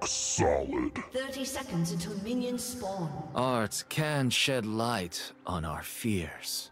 Rock solid. 30 seconds until minions spawn. Art can shed light on our fears.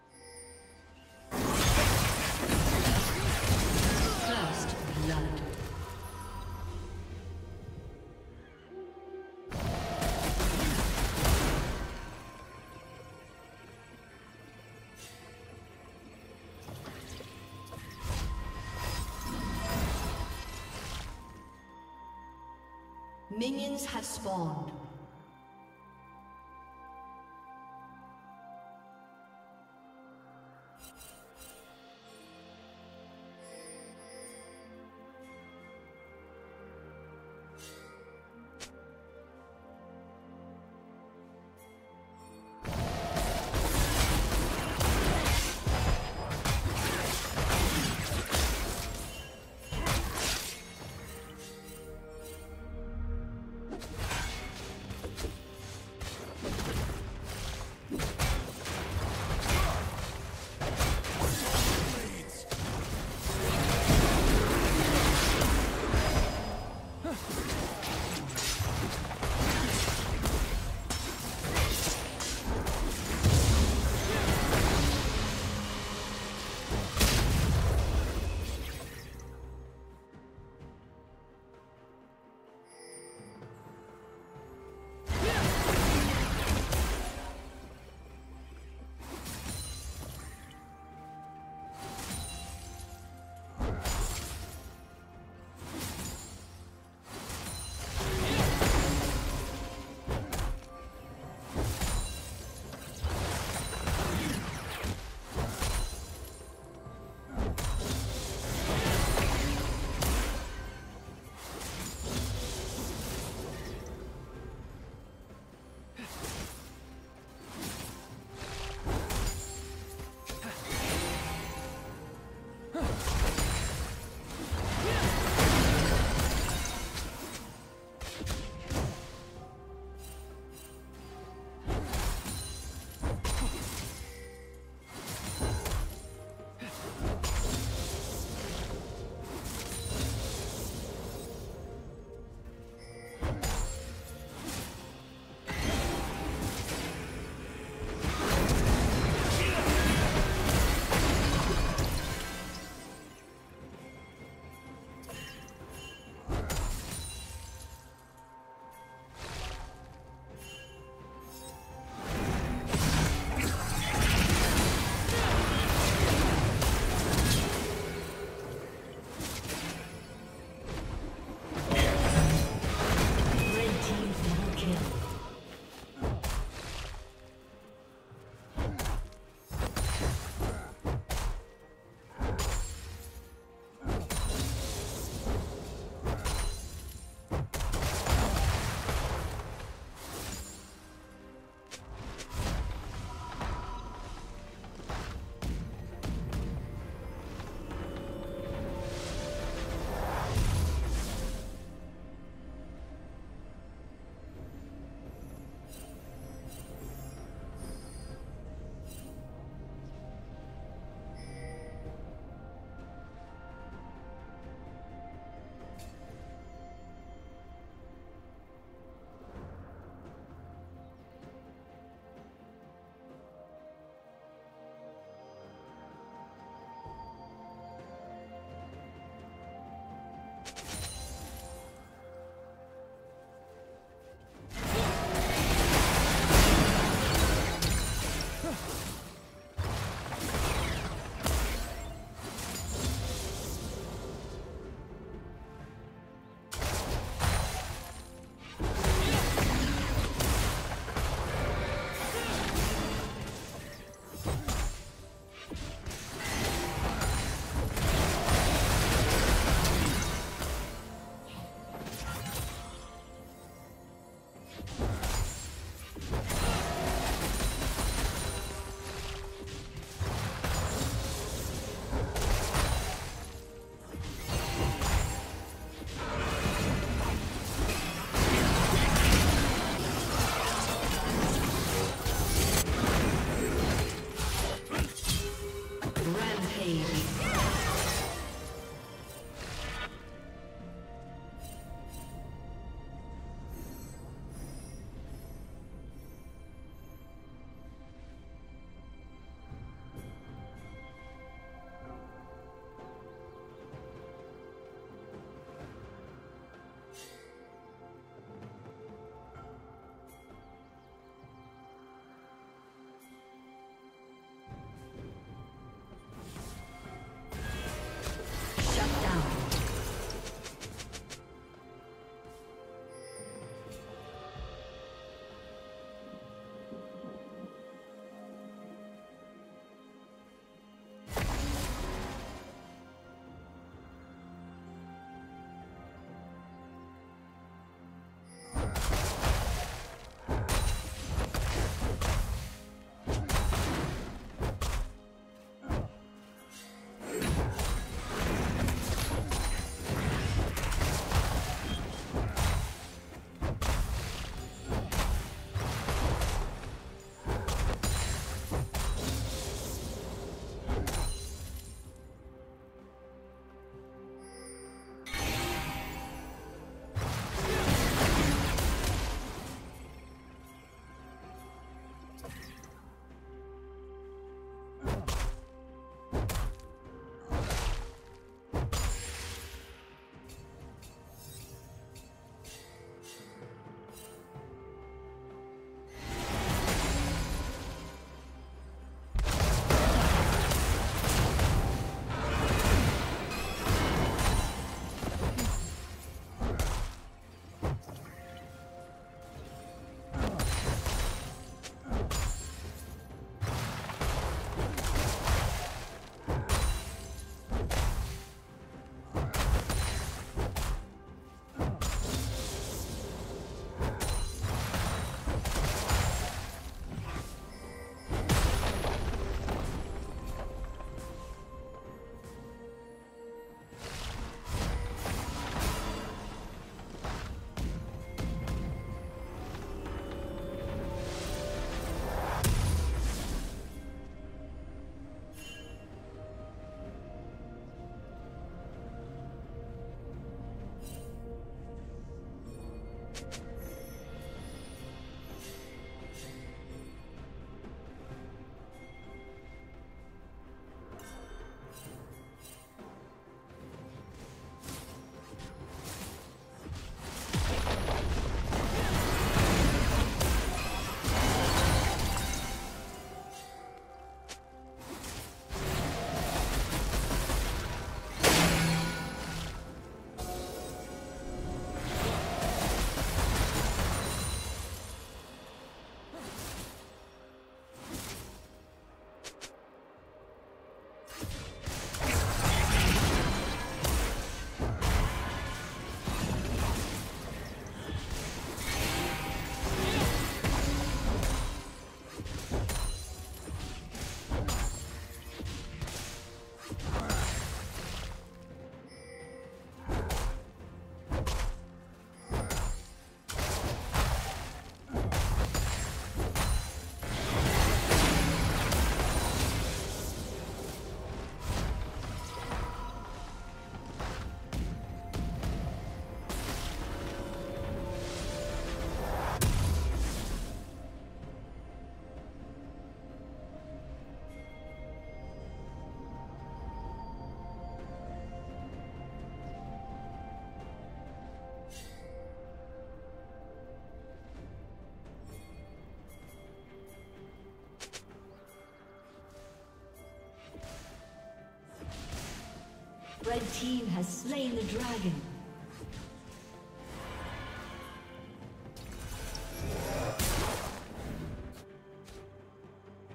Red team has slain the dragon.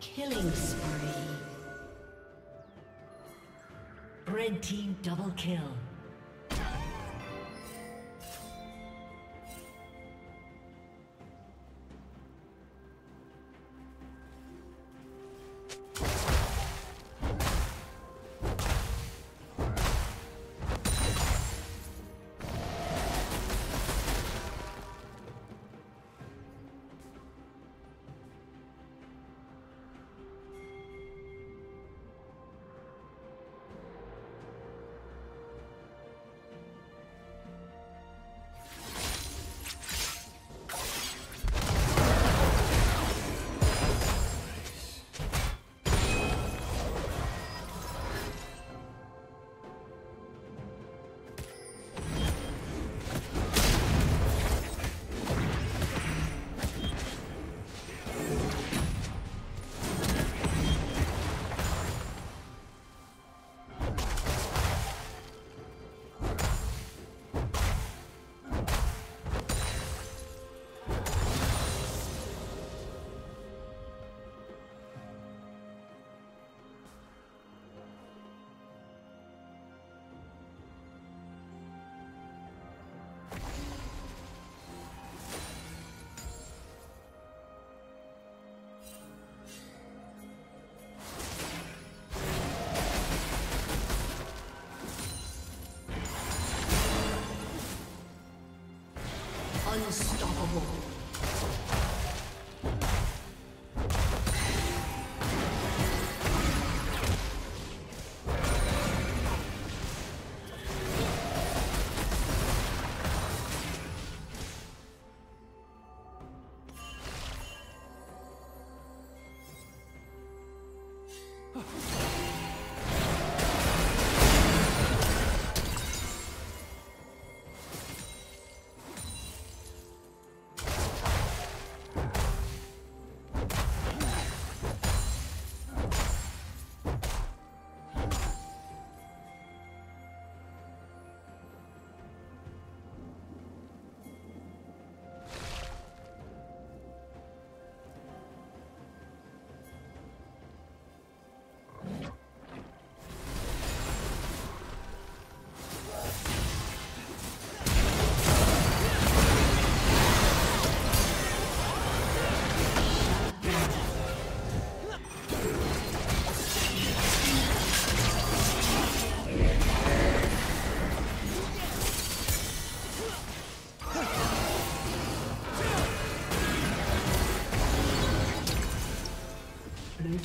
Killing spree. Red team double kill. Unstoppable.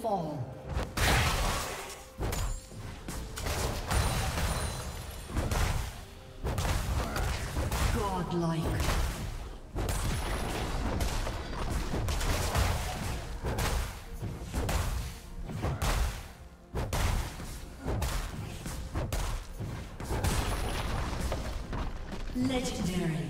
Fall. Godlike. Legendary.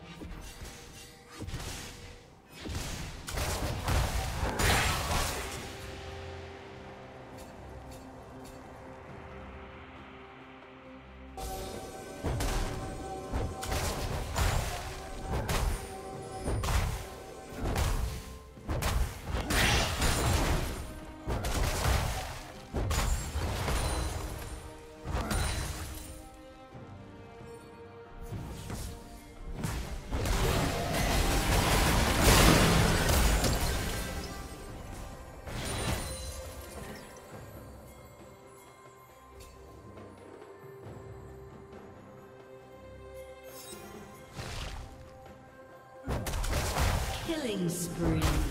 Killing spree.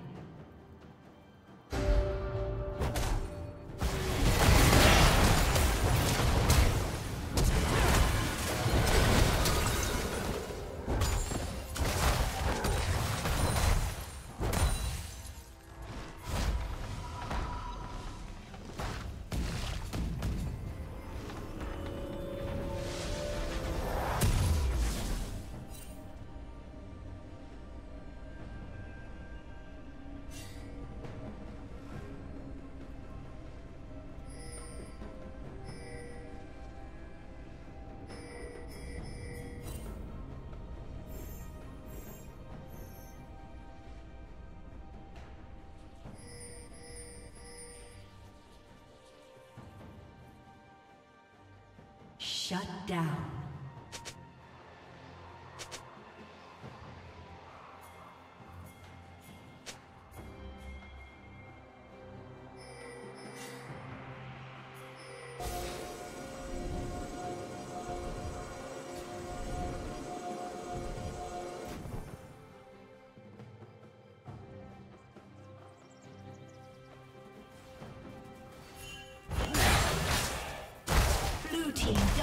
Shut down.